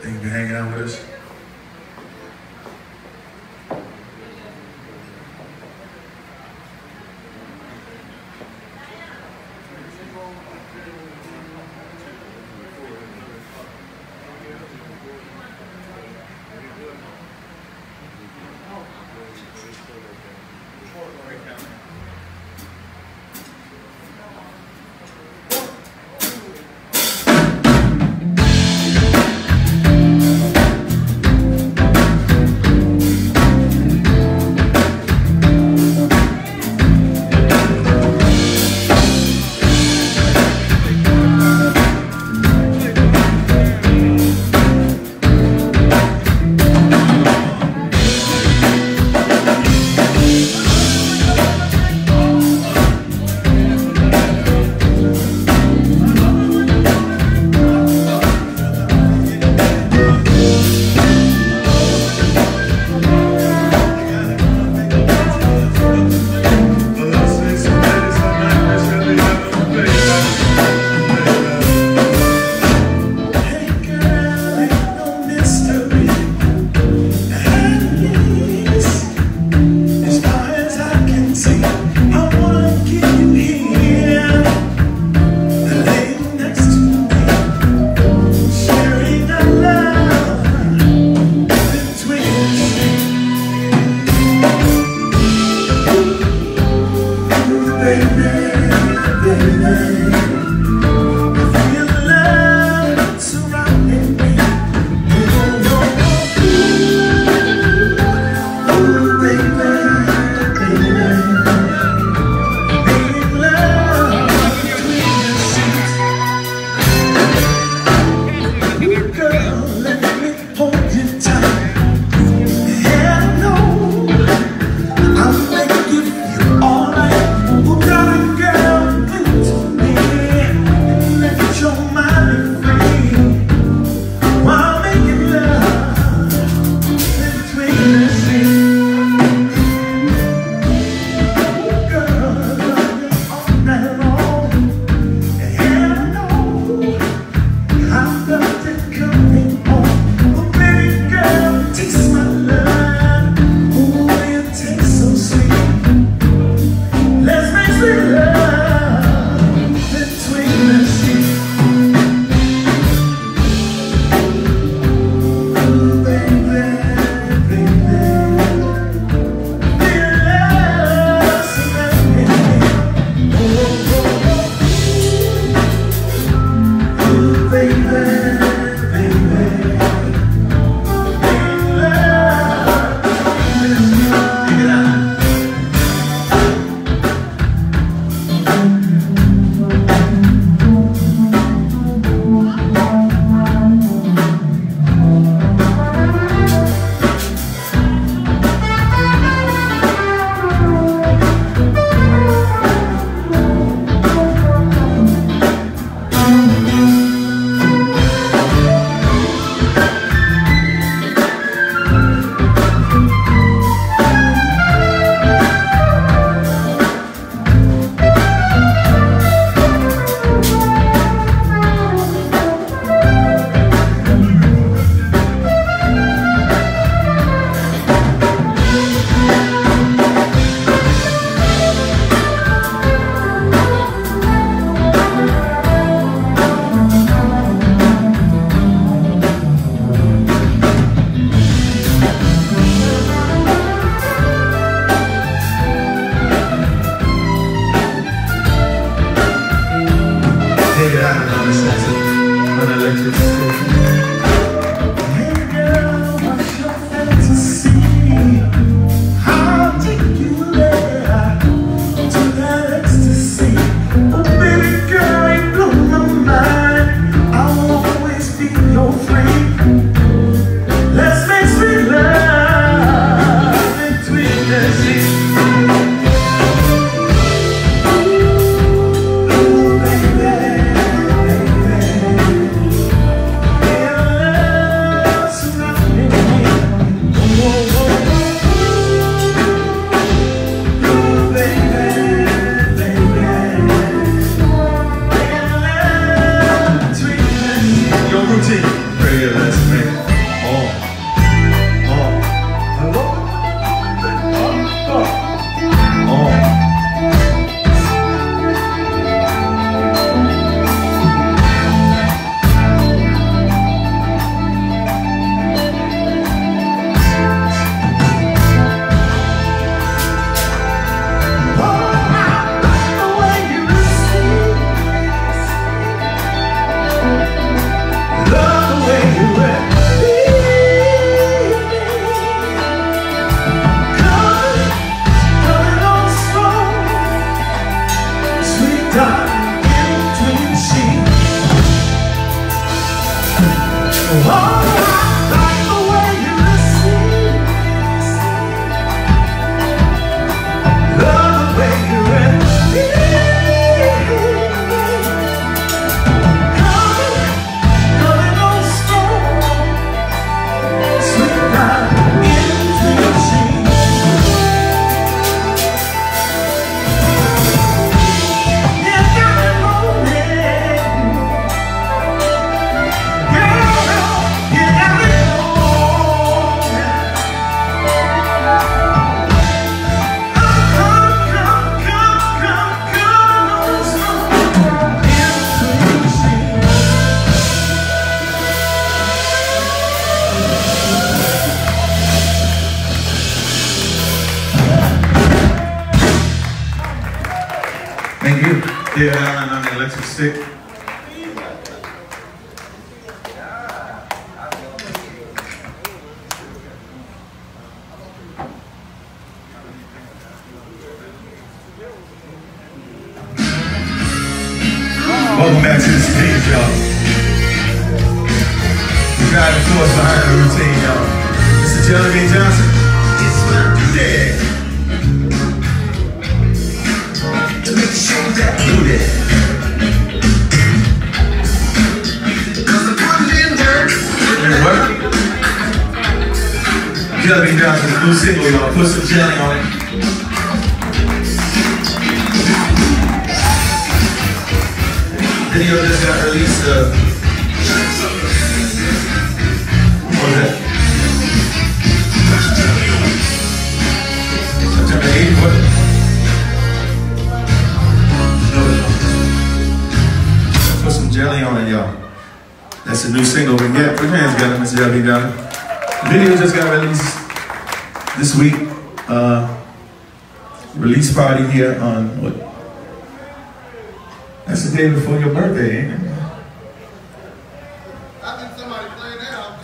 Thank you for hanging out with us.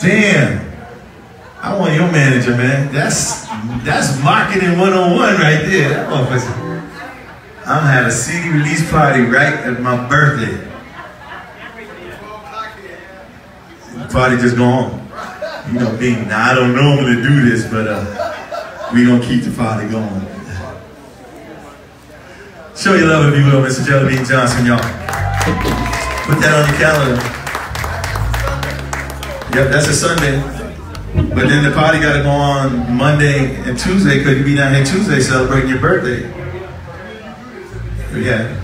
Damn. I want your manager, man. That's that's marketing 101 right there. That motherfucker. I'm gonna have a CD release party right at my birthday. Party just go on. You know, being now I don't normally do this, but uh, we gonna keep the party going. Show your love if you will, Mr. Jellybean Johnson, y'all. Put that on your calendar. Yep, that's a Sunday. But then the party got to go on Monday and Tuesday because you be down here Tuesday celebrating your birthday. Yeah.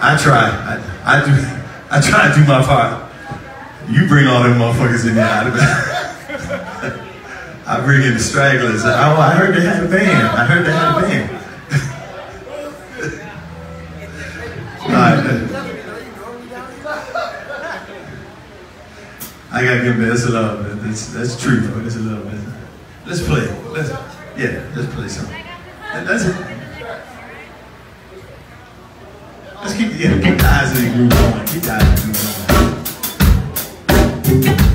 I try. I, I do. I try to do my part. You bring all them motherfuckers in there. I bring in the stragglers. I, oh, I heard they had a band. I heard they had a band. All right. Uh, I gotta give that's a love. That's that's true, bro. That's a love, man. Let's play. Let's yeah, let's play something. Let's let's keep yeah, keep the eyes of the groove going. Keep the eyes of the groove going.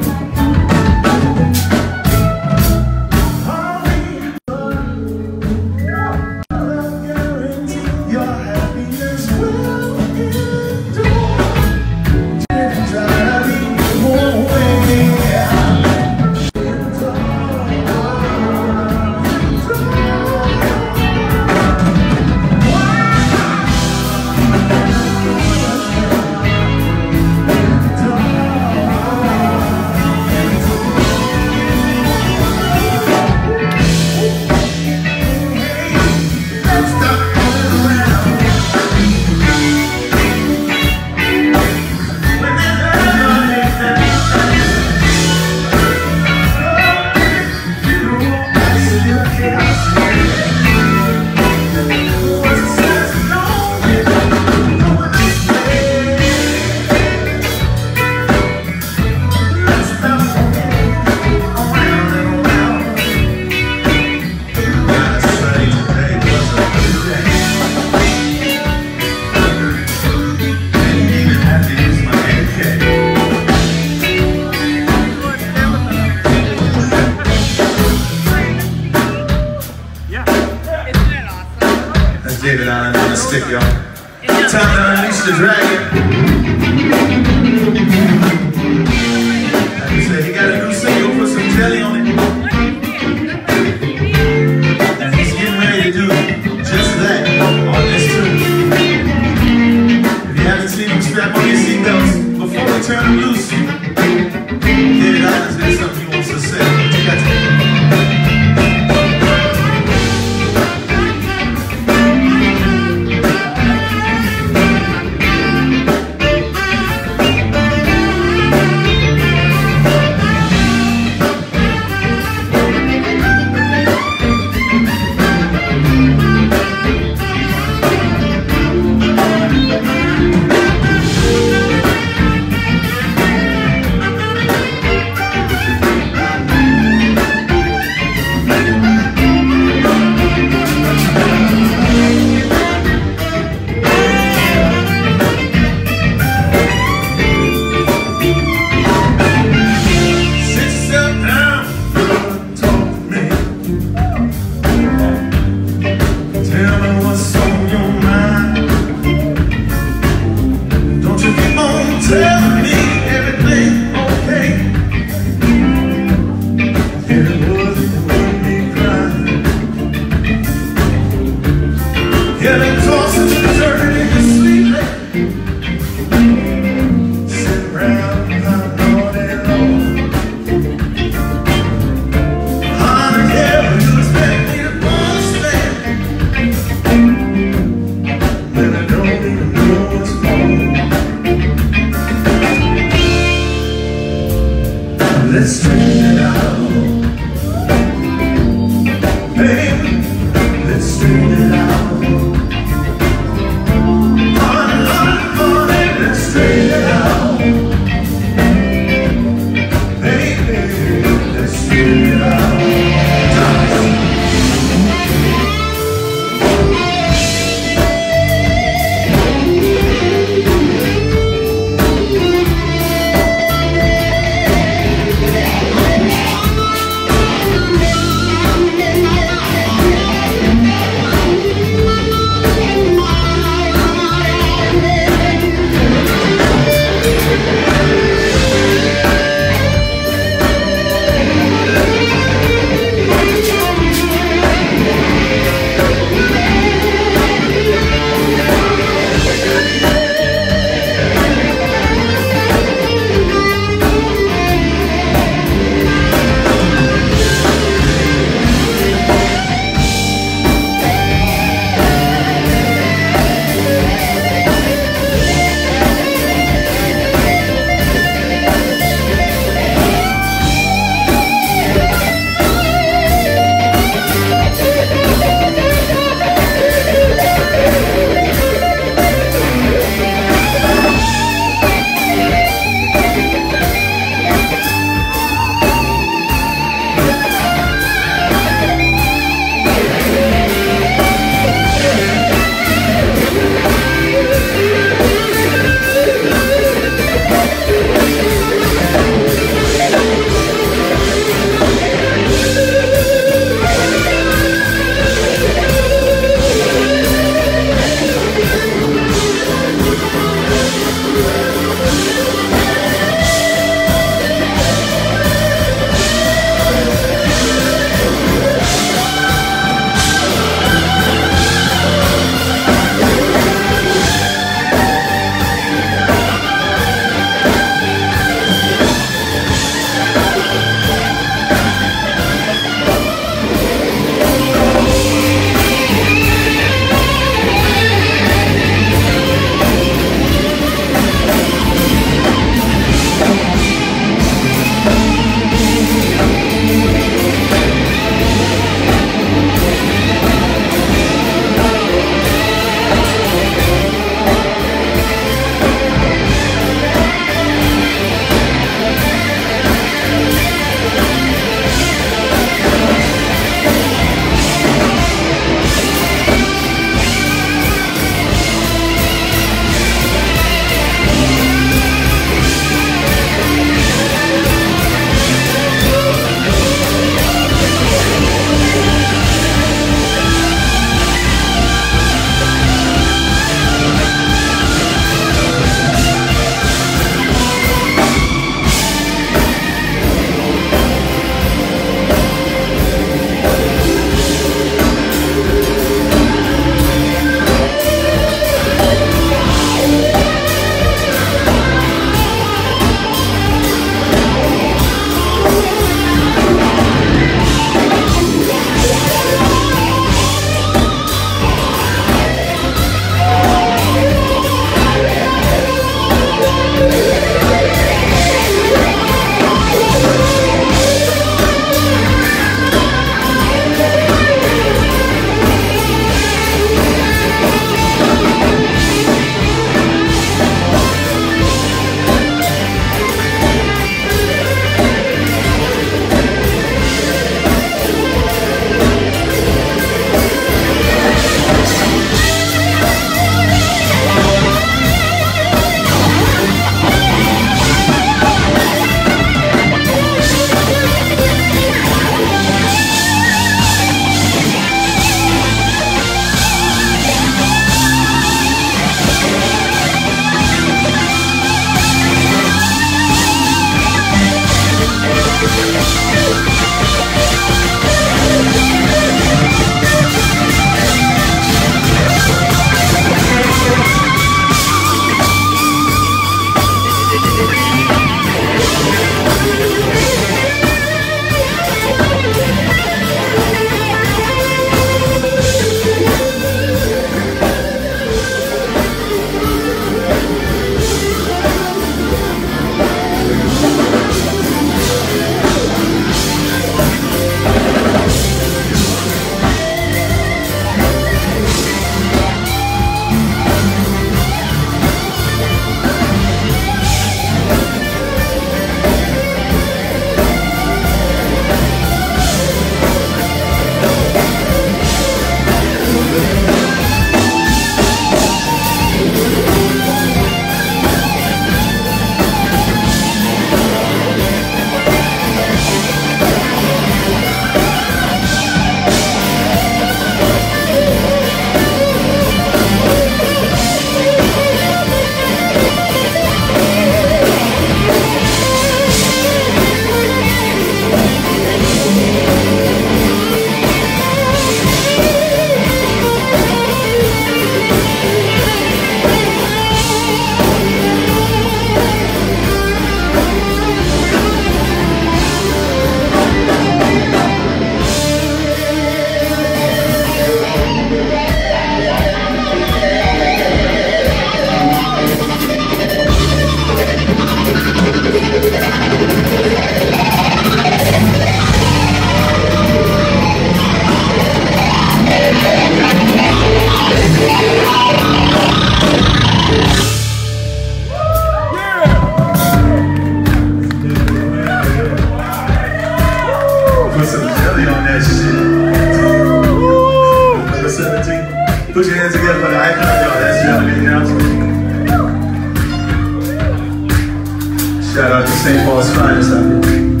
Shout out to St. Paul's Crime Center.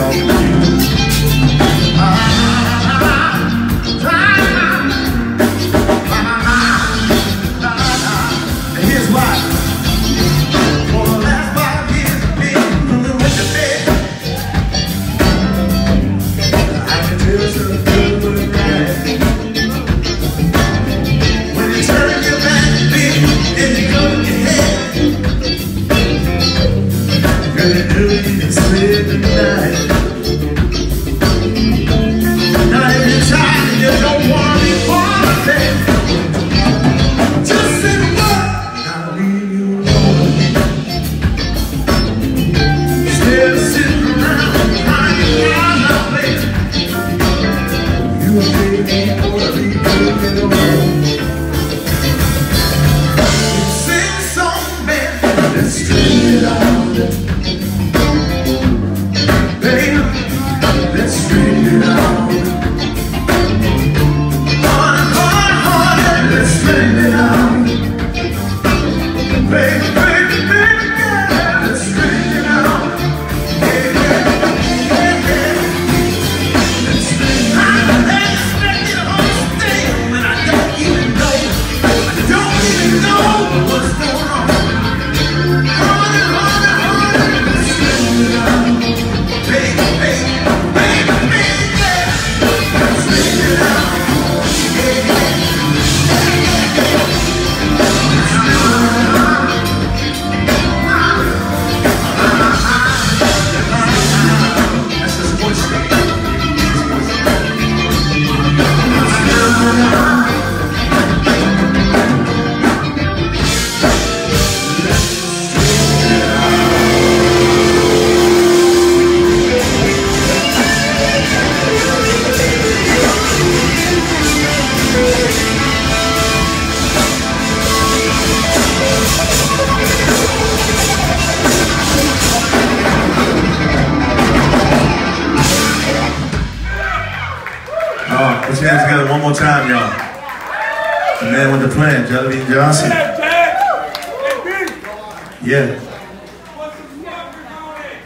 of me. man with the plan, Jellybean Johnson. Yeah.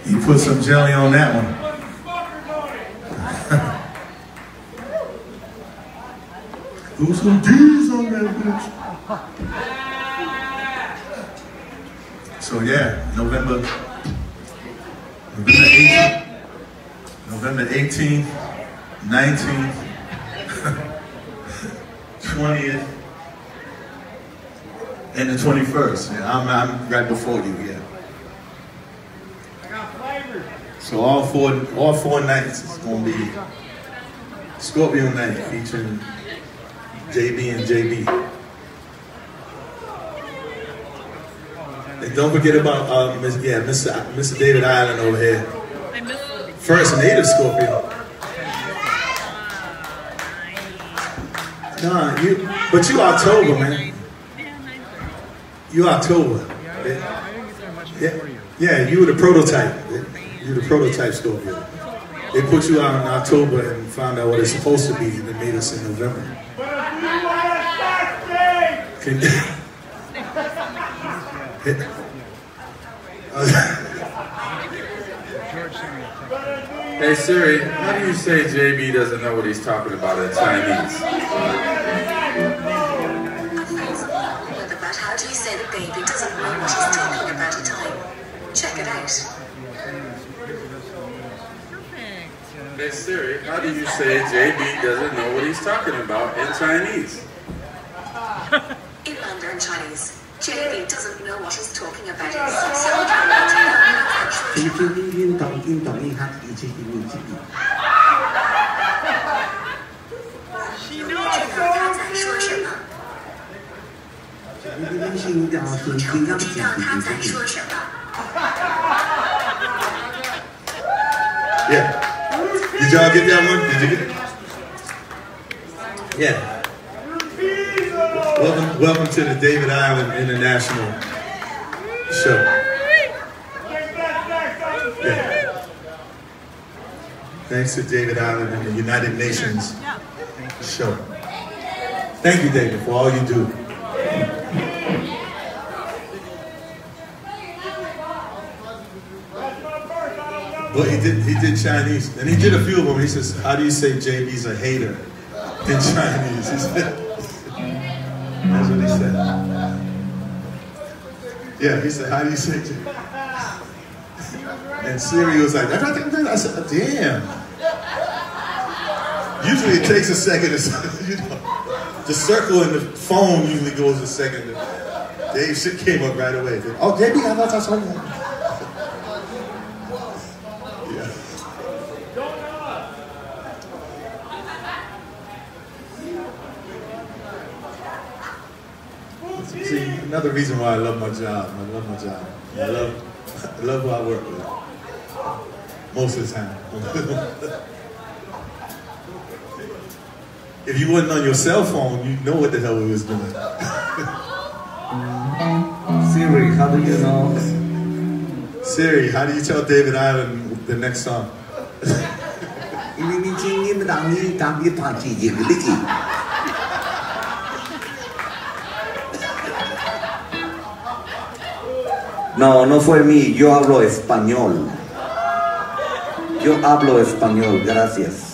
You put some jelly on that one. Put some D's on that bitch. So yeah, November, November 18th, November 18th, 19th, 20th, and the 21st. Yeah, I'm, I'm right before you, yeah. So all four, all four nights is gonna be Scorpio night featuring JB and JB. And don't forget about uh, Miss, yeah, Mr. Mr. David Eiland over here. First native Scorpio. Nah, you, but you October, man. You October. Yeah, yeah, you were the prototype. You were the prototype Scorpio. They put you out in October and found out what it's supposed to be, and they made us in November. Can, you? hey Siri, how do you say JB doesn't know what he's talking about in Chinese? doesn't know what he's talking about in time? Check it out. Hey Siri, how do you say JB doesn't know what he's talking about in Chinese? In Mandarin Chinese, JB doesn't know what he's talking about. So 请注意运动运动一下，一起一起一起。你 Yeah. Did y'all get that one? Did you get it? Yeah. Welcome, welcome to the David Eiland International Show. Yeah. Thanks to David Eiland and the United Nations Show. Thank you, David, for all you do. Well, he did. He did Chinese, and he did a few of them. He says, "How do you say JB's a hater in Chinese?" He said, "That's what he said." Yeah, he said, "How do you say JB?" And Siri was like, "I said, damn." Usually it takes a second. To, you know, the circle in the phone usually goes a second. Dave came up right away. Oh, JB, I thought that's something. Yeah. See, another reason why I love my job. I love my job. I love, I love who I work with. Most of the time. if you wasn't on your cell phone, you'd know what the hell we was doing. Siri, how do you know? Siri, how do you tell David Eiland the next song? No, no fue mí, yo hablo español. Yo hablo español, gracias.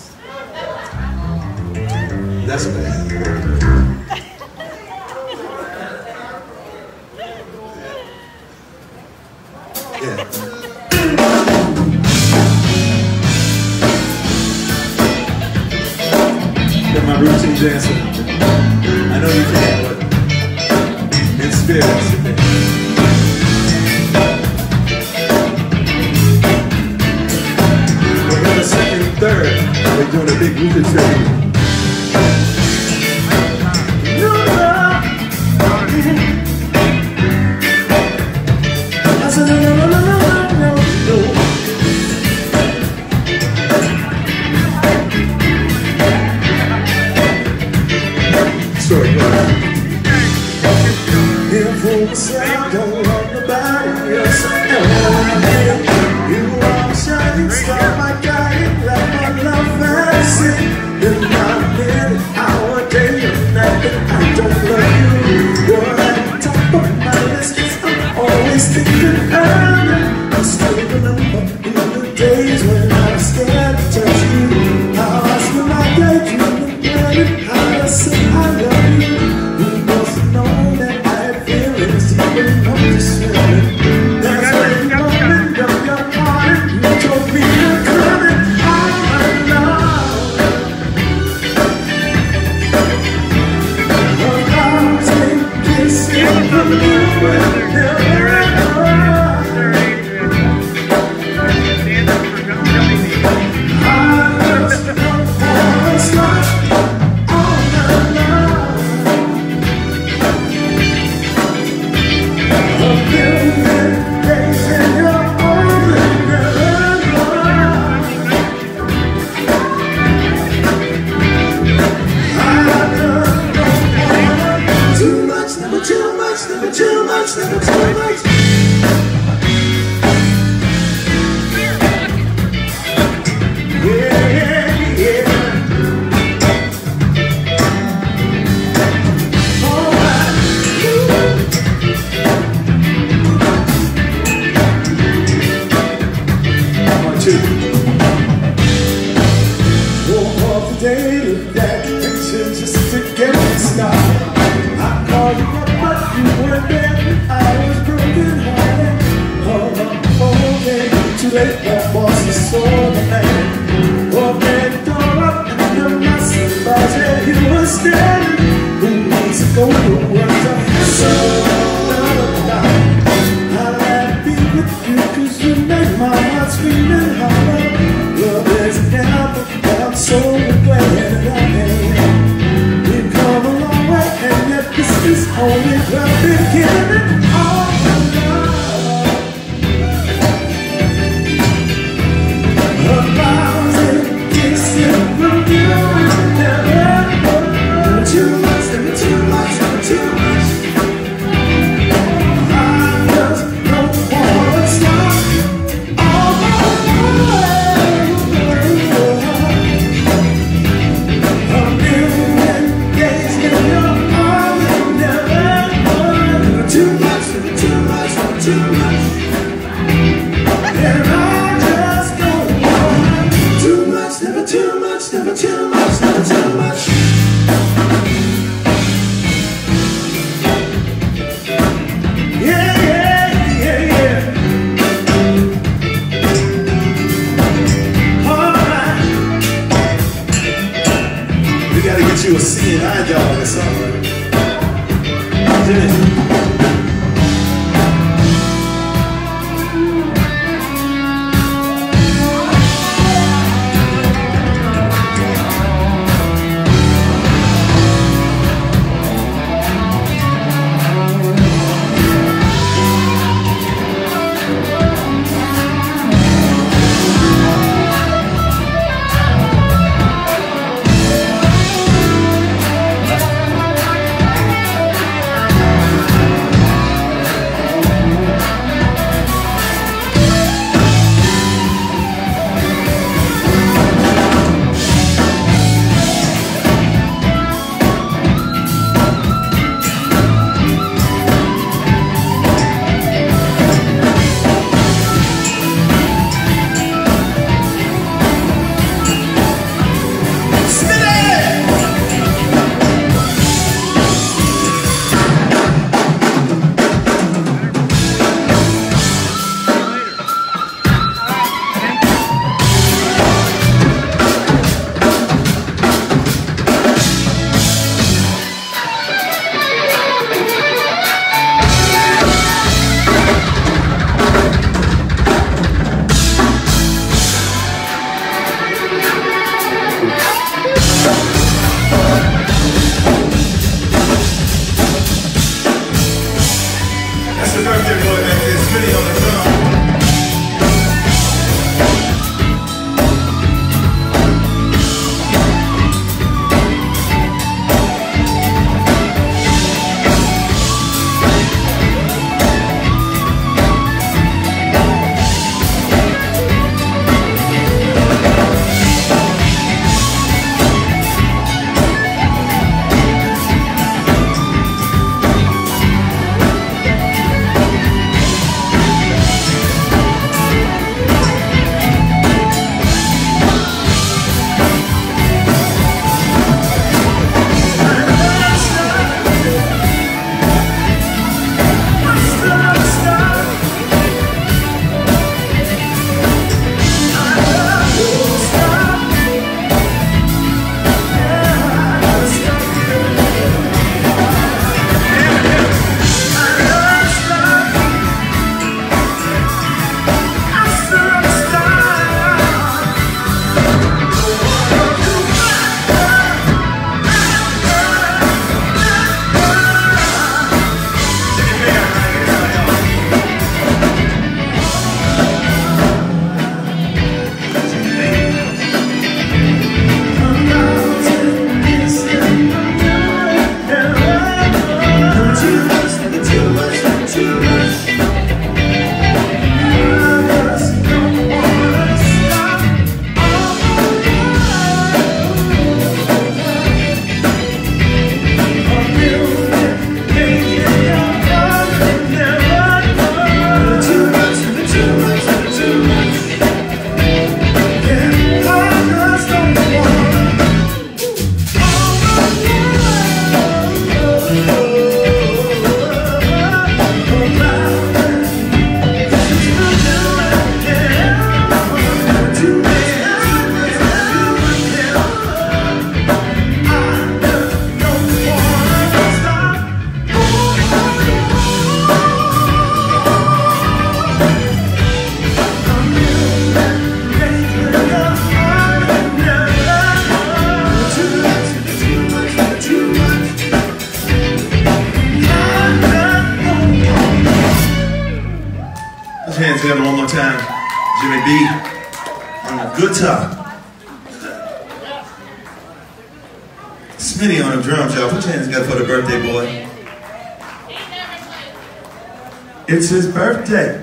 It's his birthday.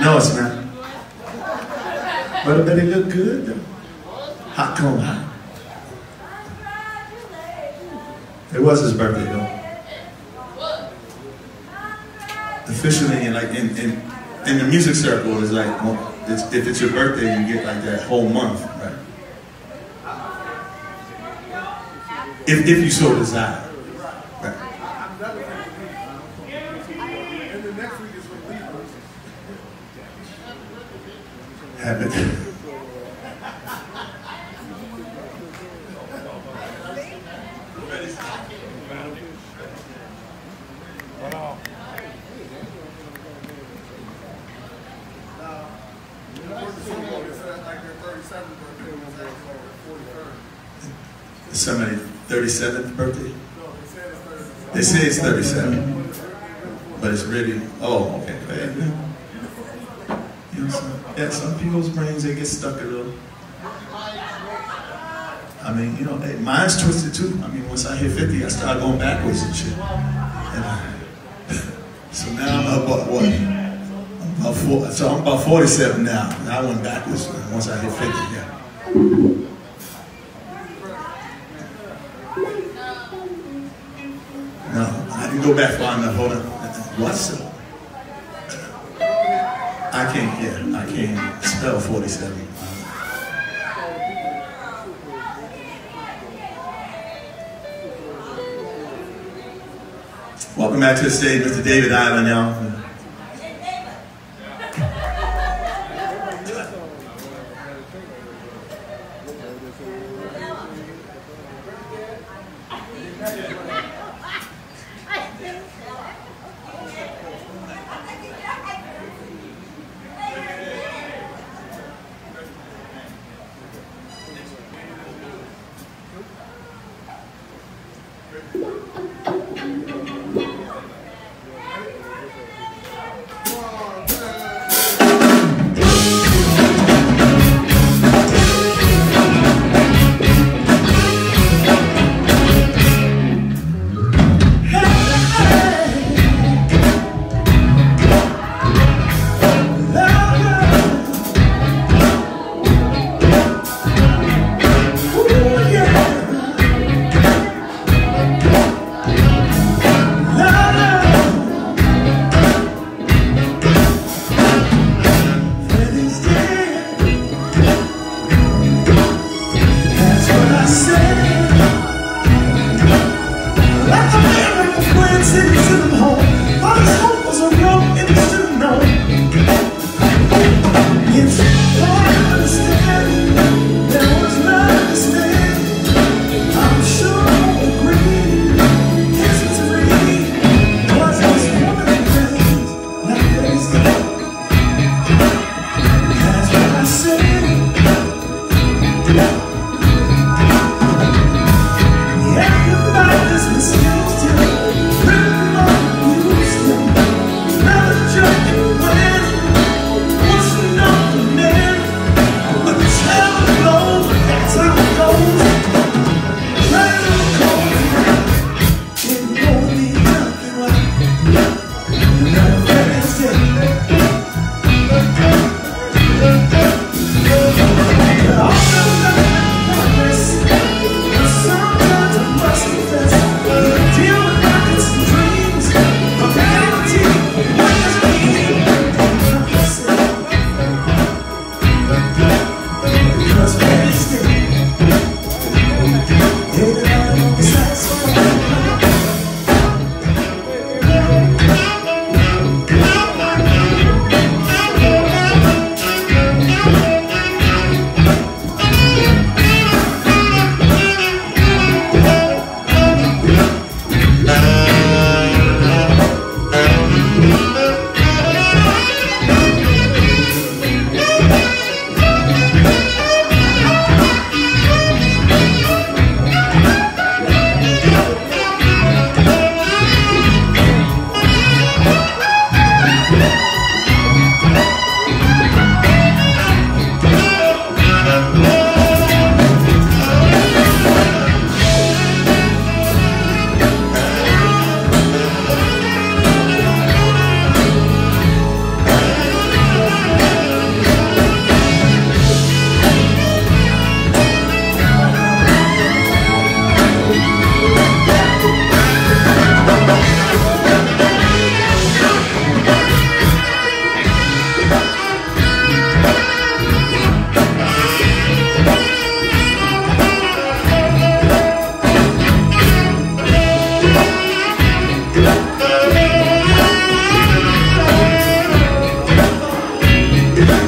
No, it's not. But I bet he look good though. Hot comb hot. It was his birthday though. Officially, like in, in in the music circle, it's like well, it's, if it's your birthday, you get like that whole month, right? If if you so desire, Have it. Somebody 37th birthday? They say it's 37. But it's really, oh, okay. You know, some, yeah, some people's brains, they get stuck a little. I mean, you know, hey, mine's twisted too. I mean, once I hit 50, I start going backwards and shit. And, uh, so now I'm about what? I'm about four, so I'm about 47 now. I went backwards once I hit 50, yeah. No, I didn't go back far enough. Hold on. What's up? I can't, yeah, I can't spell 47. Welcome back to the stage, Mr. David Eiland, y'all.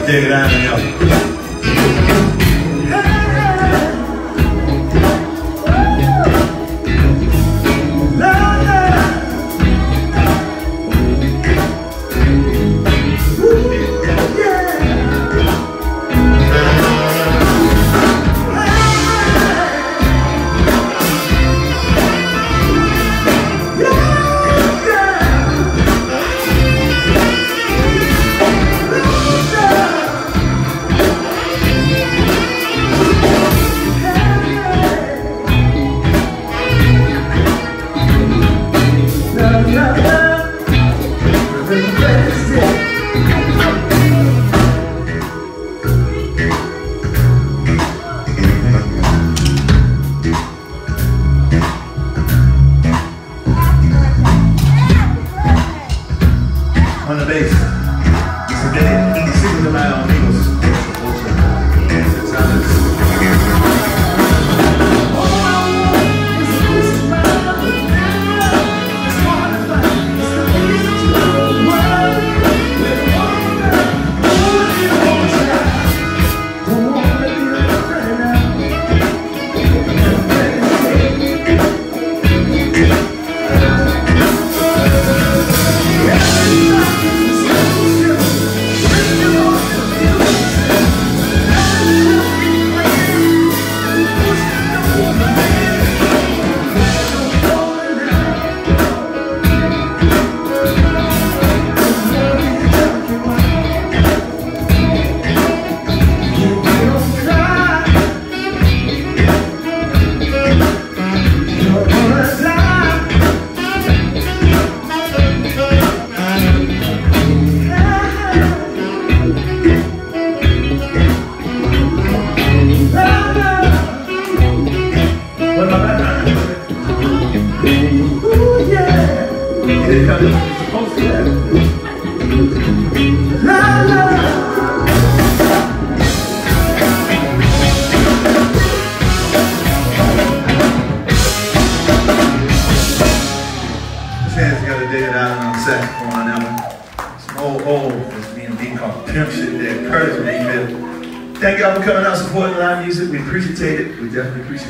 Este gran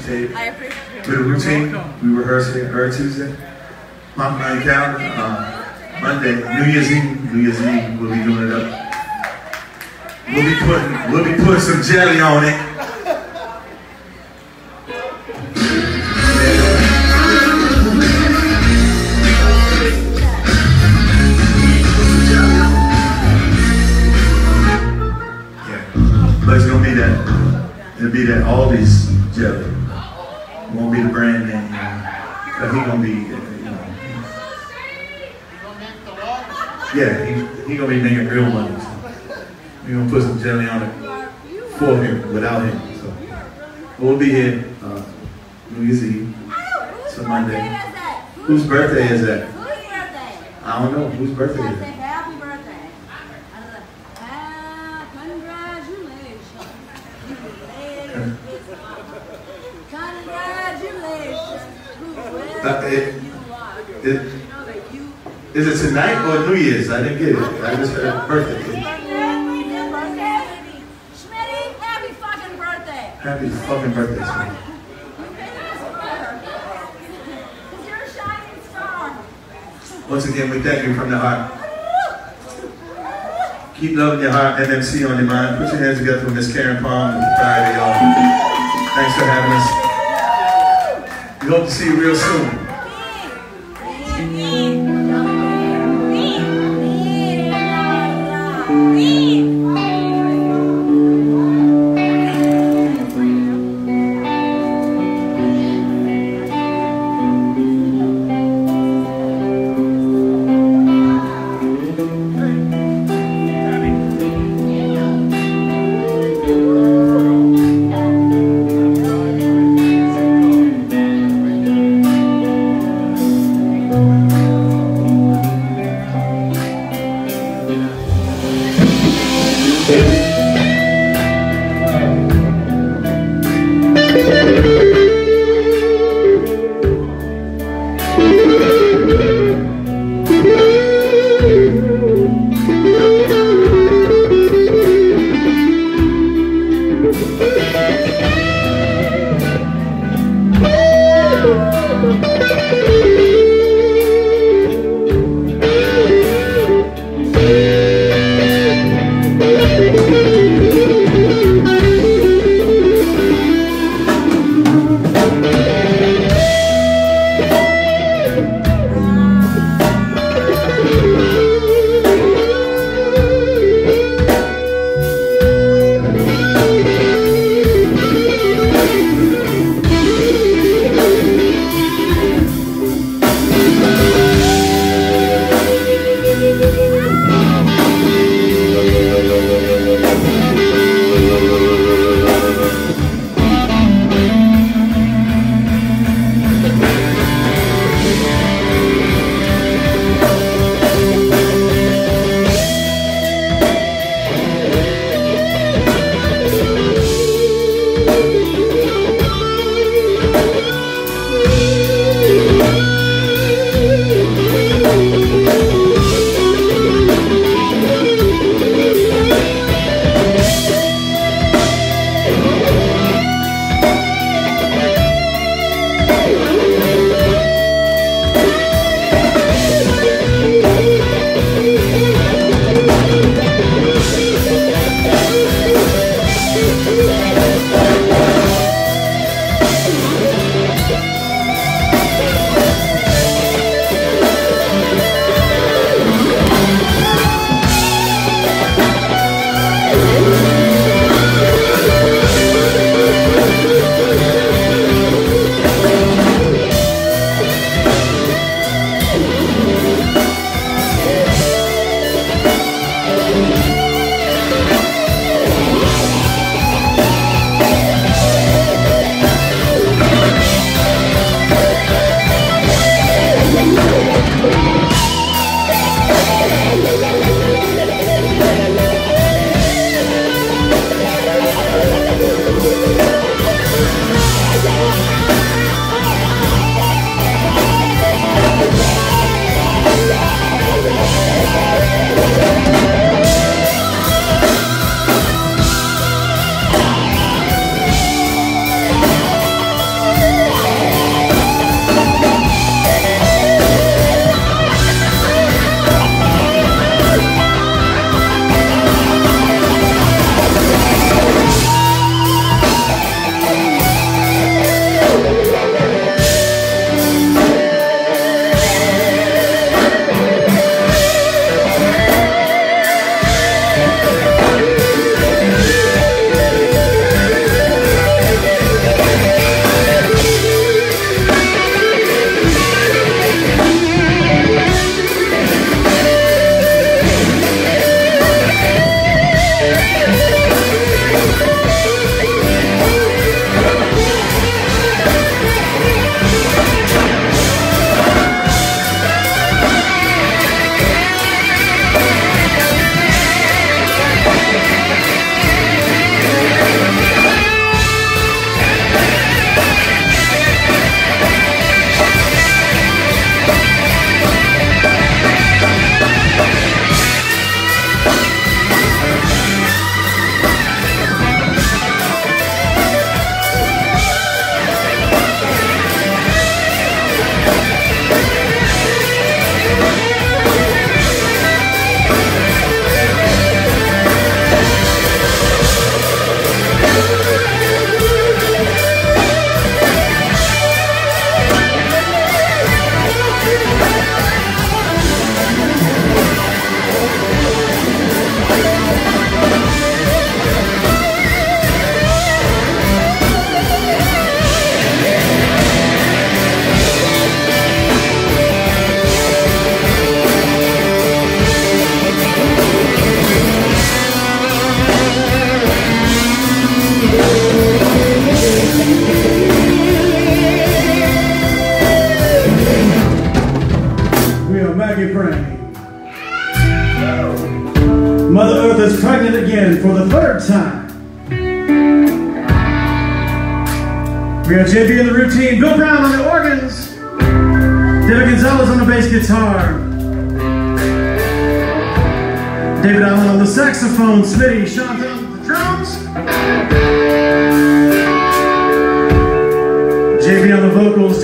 definitely. I appreciate it. With a routine, we rehearse it every Tuesday. Mark my calendar. Uh, Monday, New Year's Eve, New Year's Eve, we'll be doing it up. We'll be putting, we'll be putting some jelly on it. Yeah, he, he gonna be making real money. So. We gonna put some jelly on it for him, without him. So we'll be here uh, New Year's Eve, so Monday. Whose birthday is that? I don't know. Whose birthday is say happy birthday. I was like, ah, congratulations. You made it. Congratulations. It- you are. it- You know that you Is it tonight or New Year's? I didn't get it. I just heard birthday. Happy fucking birthday. Happy fucking birthday, Smitty. You made us better. 'Cause you're a shining star. Once again, we thank you from the heart. Keep loving your heart, MMC on your mind. Put your hands together for Miss Karen Palm and Friday, y'all. Thanks for having us. We hope to see you real soon.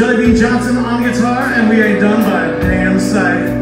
Jellybean Johnson on guitar, and we ain't done by a damn sight.